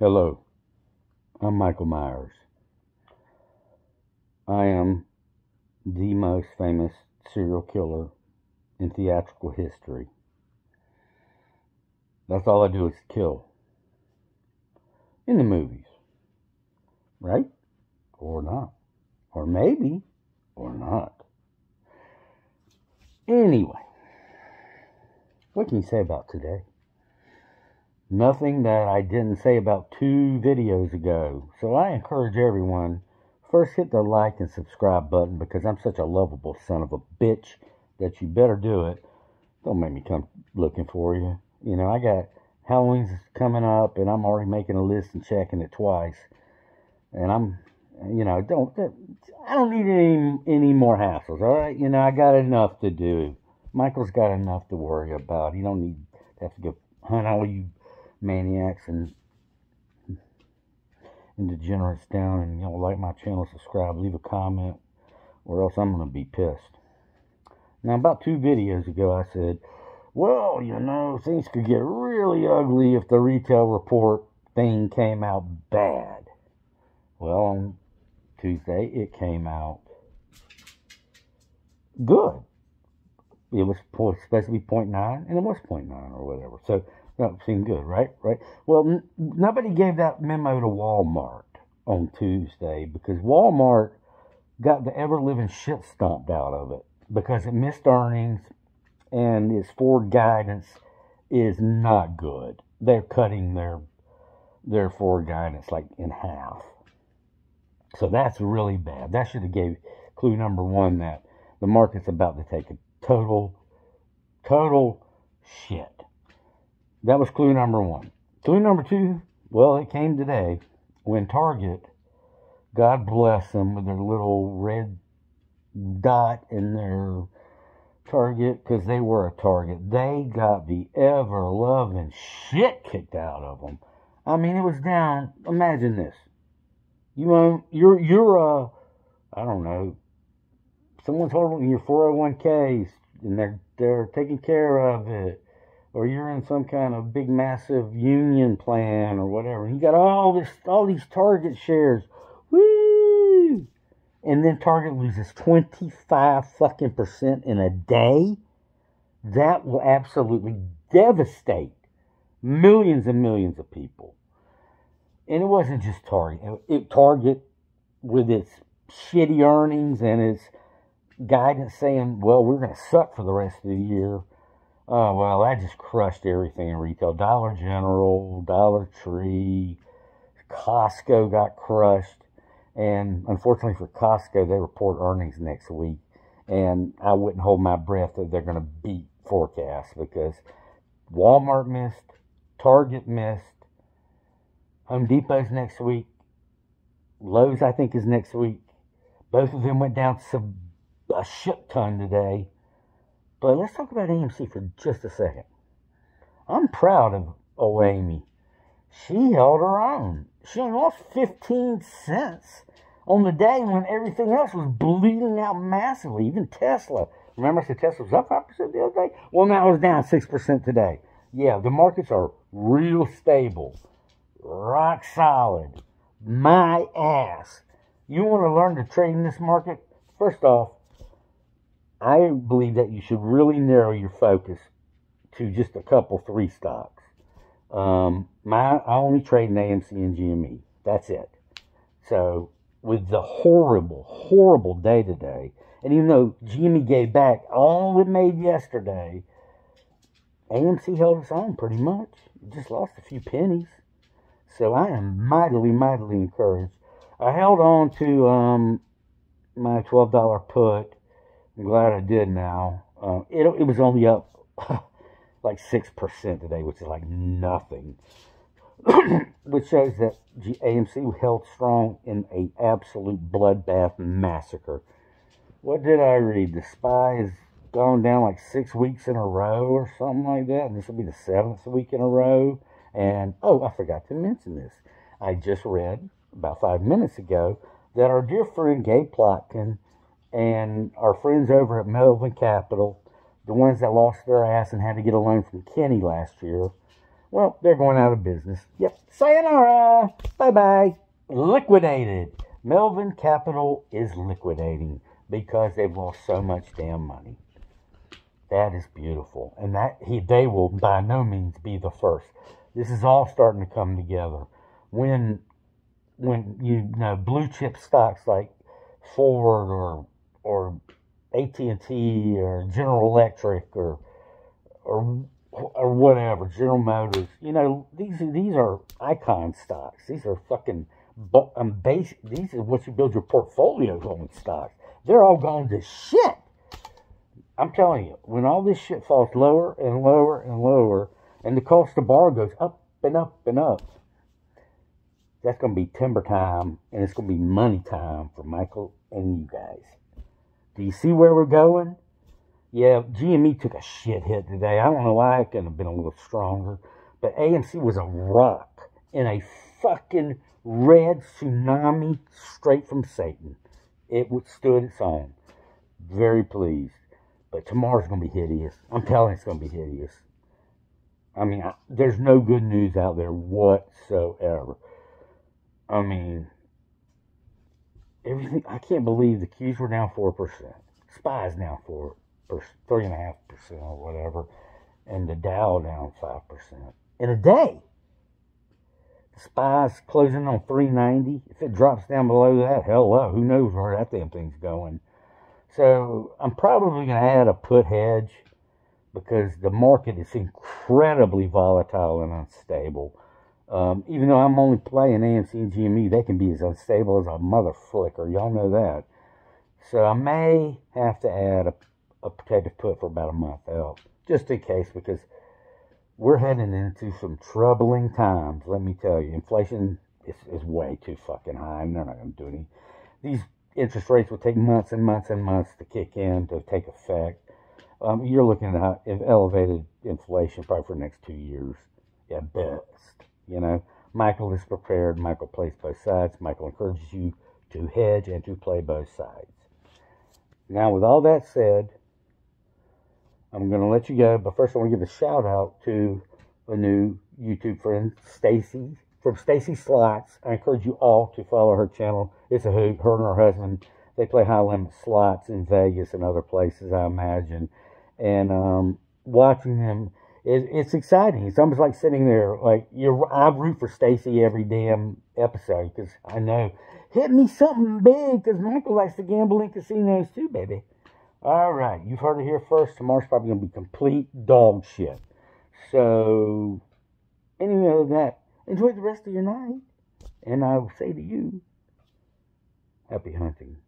Hello, I'm Michael Myers. I am the most famous serial killer in theatrical history. That's all I do is kill. In the movies. Right? Or not. Or maybe. Or not. Anyway, what can you say about today? Nothing that I didn't say about two videos ago. So I encourage everyone first hit the like and subscribe button because I'm such a lovable son of a bitch that you better do it. Don't make me come looking for you. You know, I got Halloween's coming up and I'm already making a list and checking it twice. And I'm, you know, don't, I don't need any, any more hassles, all right? You know, I got enough to do. Michael's got enough to worry about. He don't need to have to go hunt all you maniacs and and degenerates down and you know like my channel subscribe leave a comment or else i'm to be pissed. Now about two videos ago i said well you know things could get really ugly if the retail report thing came out bad. Well on tuesday it came out good. It was supposed to be 0.9 and it was 0.9 or whatever. So that seemed good, right? Right. Well, n- nobody gave that memo to Walmart on Tuesday because Walmart got the ever living shit stomped out of it because it missed earnings and its forward guidance is not good. They're cutting their their forward guidance like in half. So that's really bad. That should have gave clue number one that the market's about to take a total total shit. That was clue number one. Clue number two, well, it came today when Target, God bless them with their little red dot in their Target, because they were a Target, they got the ever loving shit kicked out of them. I mean, it was down. Imagine this. You know, you're you're uh, I don't know. Someone's holding your 401k and they're they're taking care of it or you're in some kind of big massive union plan or whatever. You got all this all these Target shares. Woo! And then Target loses 25 fucking percent in a day. That will absolutely devastate millions and millions of people. And it wasn't just Target. It, Target with its shitty earnings and its guidance saying, well, we're going to suck for the rest of the year Oh, well, that just crushed everything in retail. Dollar General, Dollar Tree, Costco got crushed. And unfortunately for Costco, they report earnings next week. And I wouldn't hold my breath that they're going to beat forecasts because Walmart missed, Target missed, Home Depot's next week, Lowe's, I think, is next week. Both of them went down a shit ton today. But let's talk about AMC for just a second. I'm proud of old Amy. She held her own. She lost 15 cents on the day when everything else was bleeding out massively. Even Tesla. Remember I said Tesla was up 5% the other day? Well, now it's down 6% today. Yeah, the markets are real stable. Rock solid. My ass. You want to learn to trade in this market? First off, I believe that you should really narrow your focus to just a couple, three stocks. Um, my I only trade in AMC and GME. That's it. So with the horrible, horrible day today, and even though GME gave back all it made yesterday, AMC held its own pretty much. Just lost a few pennies. So I am mightily, mightily encouraged. I held on to um, my $12 put I'm glad I did now. Uh, it, it was only up like 6% today, which is like nothing. which shows that AMC held strong in a absolute bloodbath massacre. What did I read? The SPY has gone down like six weeks in a row or something like that. And this will be the seventh week in a row. And, oh, I forgot to mention this. I just read about five minutes ago that our dear friend Gabe Plotkin and our friends over at Melvin Capital, the ones that lost their ass and had to get a loan from Kenny last year, Well, they're going out of business. Yep. Sayonara. Bye bye. Liquidated. Melvin Capital is liquidating because they've lost so much damn money. That is beautiful. And that he they will by no means be the first. This is all starting to come together. When when you know blue chip stocks like Ford or or AT and T or General Electric or or or whatever, General Motors. You know, these these are icon stocks. These are fucking um, base. These are what you build your portfolios on stocks. They're all going to shit. I'm telling you, when all this shit falls lower and lower and lower, and the cost of borrow goes up and up and up, that's going to be timber time, and it's going to be money time for Michael and you guys. Do you see where we're going? Yeah, GME took a shit hit today. I don't know why it could have been a little stronger, but AMC was a rock in a fucking red tsunami straight from Satan. It stood its own. Very pleased. But tomorrow's going to be hideous. I'm telling you, it's going to be hideous. I mean, I, there's no good news out there whatsoever. I mean, everything. I can't believe the Qs were down four percent. Spies now four percent, three and a half percent or whatever, and the Dow down five percent in a day. The Spies closing on three ninety. If it drops down below that, hello, who knows where that damn thing's going. So I'm probably going to add a put hedge because the market is incredibly volatile and unstable. Um, even though I'm only playing AMC and GME, they can be as unstable as a mother flicker. Y'all know that. So I may have to add a, a protective put for about a month out, just in case, because we're heading into some troubling times. Let me tell you, inflation is, is way too fucking high, and they're not going to do any. These interest rates will take months and months and months to kick in to take effect. Um, you're looking at elevated inflation probably for the next two years at best. You know, Michael is prepared. Michael plays both sides. Michael encourages you to hedge and to play both sides. Now, with all that said, I'm going to let you go. But first, I want to give a shout out to a new YouTube friend, Stacy from Stacy Slots. I encourage you all to follow her channel. It's a hoot. Her and her husband, they play high limit slots in Vegas and other places, I imagine. And um, watching them, it, it's exciting. It's almost like sitting there, like you're. I root for Stacy every damn episode because I know hit me something big because Michael likes to gamble in casinos too, baby. All right, you've heard it here first. Tomorrow's probably to be complete dog shit. So, anyway, other than that, enjoy the rest of your night. And I will say to you, happy hunting.